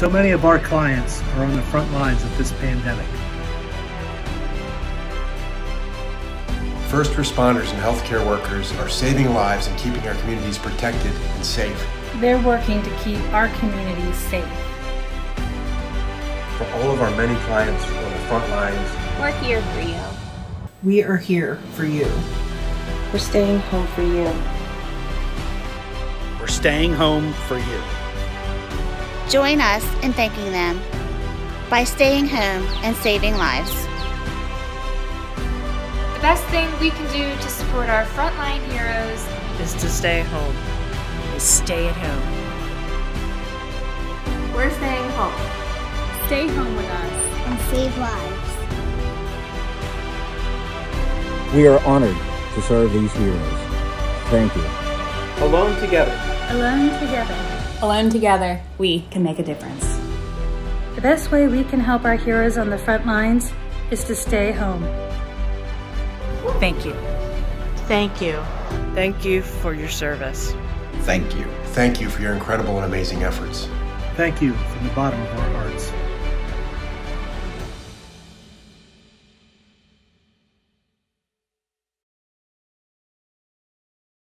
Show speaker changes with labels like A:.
A: So many of our clients are on the front lines of this pandemic.
B: First responders and healthcare workers are saving lives and keeping our communities protected and safe.
C: They're working to keep our communities safe.
B: For all of our many clients on the front lines,
D: we're here for you.
E: We are here for you.
F: We're staying home for you.
G: We're staying home for you.
D: Join us in thanking them by staying home and saving lives.
H: The best thing we can do to support our frontline heroes
I: is to stay home.
J: Is stay at home.
K: We're staying home.
C: Stay home with us
D: and save lives.
L: We are honored to serve these heroes. Thank you.
M: Alone together.
C: Alone together.
J: Alone together, we can make a difference.
C: The best way we can help our heroes on the front lines is to stay home.
J: Thank you.
F: Thank you.
I: Thank you for your service.
B: Thank you. Thank you for your incredible and amazing efforts.
A: Thank you from the bottom of our hearts.